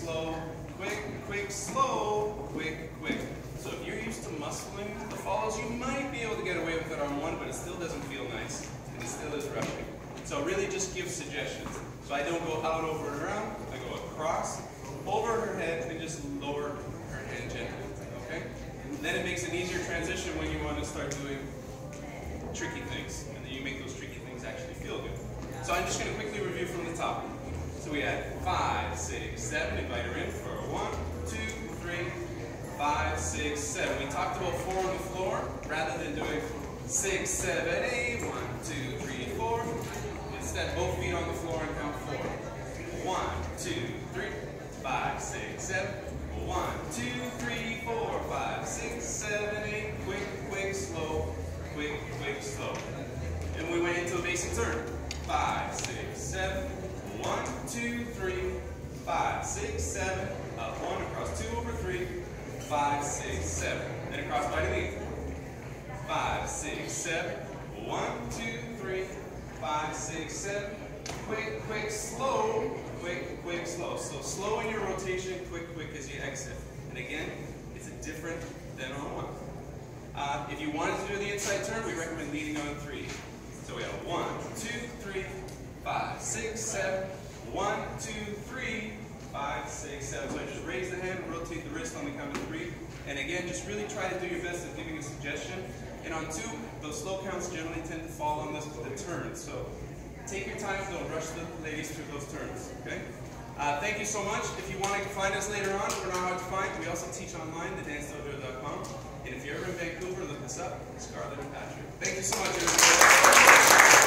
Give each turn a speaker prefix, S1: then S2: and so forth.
S1: slow, quick, quick, slow, quick, quick. So if you're used to muscling the follows, you might be able to get away with it on one, but it still doesn't feel nice, and it still is rushing. So really just give suggestions. So I don't go out, over, and around. I go across, over her head, and just lower her hand gently. Okay? And then it makes an easier transition when you want to start doing tricky things, and then you make those tricky things actually feel good. So I'm just going to quickly review from the top. We had five, six, seven. Invite her in for one, two, three, five, six, seven. We talked about four on the floor rather than doing six, seven, eight, one, two, three, four. Instead, both feet on the floor and count four. One, two, three, five, six, seven. One, two, three, four, five, six, seven, eight. Quick, quick, slow. Quick, quick, slow. And we went into a basic turn. Five, six, seven. One, two, three, five, six, seven. Up one, across two, over three. Five, six, seven. Then across the knee. Five, six, seven. One, two, three, five, six, seven. Quick, quick, slow. Quick, quick, slow. So slow in your rotation, quick, quick as you exit. And again, it's a different than on one. Uh, if you wanted to do the inside turn, we recommend leading on three. So we have one, two, three, five, six, seven. One, two, three, five, six, seven. So I just raise the hand, rotate the wrist on the count of three. And again, just really try to do your best at giving a suggestion. And on two, those slow counts generally tend to fall on this, the turns. So take your time, don't rush the ladies through those turns, okay? Uh, thank you so much. If you want to find us later on, we're not hard to find. We also teach online, thedancedojo.com. And if you're ever in Vancouver, look us up, Scarlett and Patrick. Thank you so much, everybody.